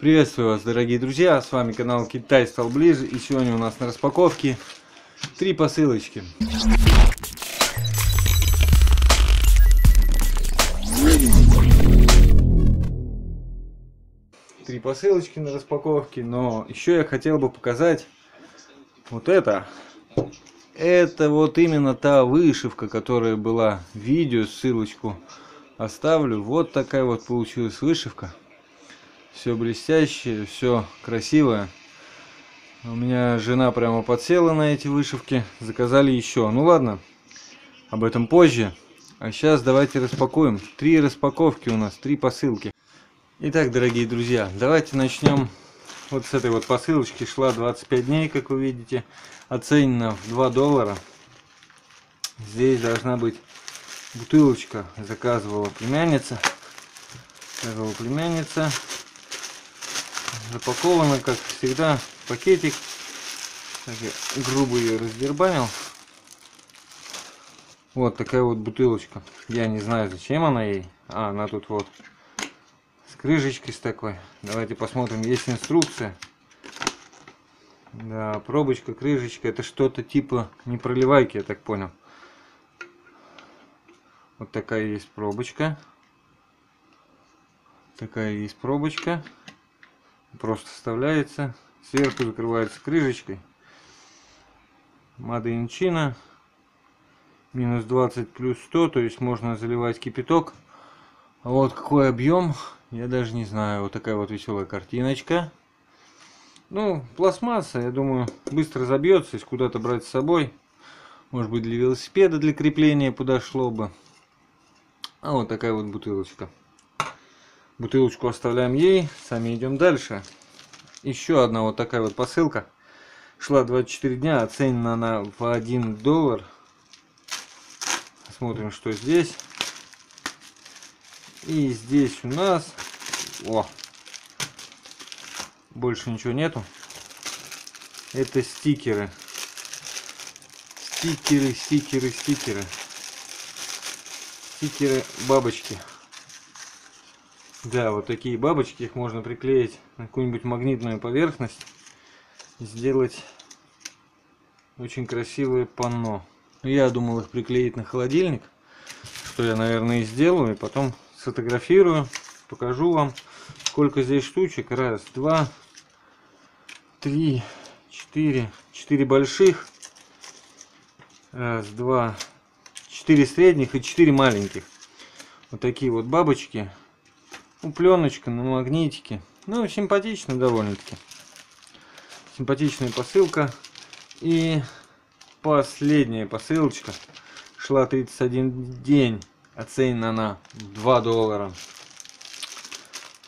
Приветствую вас, дорогие друзья, с вами канал Китай стал ближе, и сегодня у нас на распаковке три посылочки. Три посылочки на распаковке, но еще я хотел бы показать вот это. Это вот именно та вышивка, которая была в видео, ссылочку оставлю. Вот такая вот получилась вышивка. Все блестящее, все красивое. У меня жена прямо подсела на эти вышивки. Заказали еще. Ну ладно, об этом позже. А сейчас давайте распакуем. Три распаковки у нас, три посылки. Итак, дорогие друзья, давайте начнем вот с этой вот посылочки. Шла 25 дней, как вы видите. Оценена в 2 доллара. Здесь должна быть бутылочка. Заказывала племянница. Заказывала племянница. Запакована, как всегда, пакетик. Так, я грубо ее раздербанил. Вот такая вот бутылочка. Я не знаю, зачем она ей. А, она тут вот с крышечкой с такой. Давайте посмотрим. Есть инструкция. Да, пробочка, крышечка. Это что-то типа не проливайки, я так понял. Вот такая есть пробочка. Такая есть пробочка. Просто вставляется. Сверху закрывается крышечкой. China минус 20 плюс 100, то есть можно заливать кипяток. Вот какой объем, я даже не знаю. Вот такая вот веселая картиночка. Ну, пластмасса, я думаю, быстро забьется, если куда-то брать с собой. Может быть для велосипеда, для крепления подошло бы. А вот такая вот бутылочка. Бутылочку оставляем ей, сами идем дальше. Еще одна вот такая вот посылка. Шла 24 дня, оценена она в 1 доллар. Смотрим, что здесь. И здесь у нас... О! Больше ничего нету. Это стикеры. Стикеры, стикеры, стикеры. Стикеры бабочки. Да, вот такие бабочки, их можно приклеить на какую-нибудь магнитную поверхность. Сделать очень красивое панно. Ну, я думал их приклеить на холодильник, что я, наверное, и сделаю. И потом сфотографирую, покажу вам, сколько здесь штучек. Раз, два, три, четыре. Четыре больших. Раз, два, четыре средних и четыре маленьких. Вот такие вот бабочки. Ну, пленочка на магнитике. Ну, симпатично довольно-таки. Симпатичная посылка. И последняя посылочка. Шла 31 день. Оценена она 2 доллара.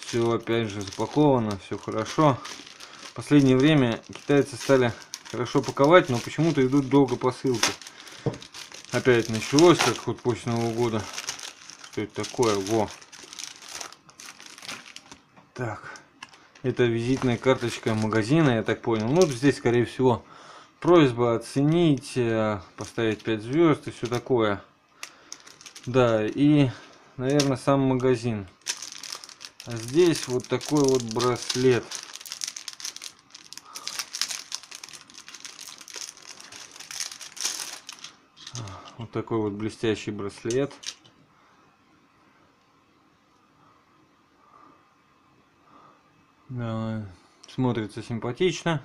Все опять же запаковано все хорошо. В последнее время китайцы стали хорошо паковать но почему-то идут долго посылки. Опять началось как вот после нового года. Что это такое? Во так это визитная карточка магазина я так понял ну здесь скорее всего просьба оценить, э, поставить 5 звезд и все такое. Да, и, наверное, сам магазин. А здесь вот такой вот браслет. Вот такой вот блестящий браслет. Смотрится симпатично,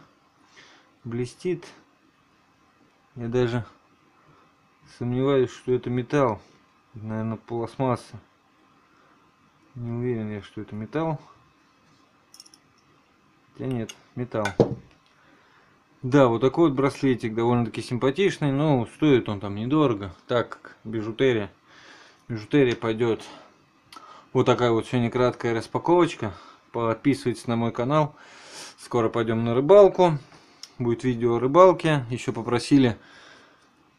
блестит. Я даже сомневаюсь, что это металл. Наверное, пластмасса. Не уверен я, что это металл. Хотя нет, металл. Да, вот такой вот браслетик довольно-таки симпатичный, но стоит он там недорого, так как бижутерия. Бижутерия пойдет. Вот такая вот сегодня краткая распаковочка. Подписывайтесь на мой канал. Скоро пойдем на рыбалку будет видео о рыбалке. Еще попросили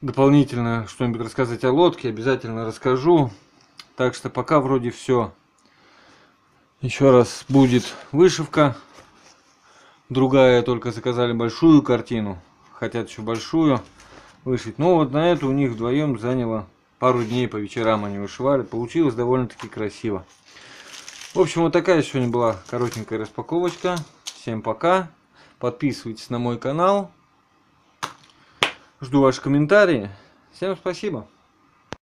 дополнительно что-нибудь рассказать о лодке. Обязательно расскажу. Так что пока вроде все. Еще раз будет вышивка. Другая только заказали большую картину. Хотят еще большую вышить. Но вот на эту у них вдвоем заняло пару дней по вечерам они вышивали. Получилось довольно-таки красиво. В общем, вот такая сегодня была коротенькая распаковочка. Всем пока. Подписывайтесь на мой канал. Жду ваши комментарии. Всем спасибо.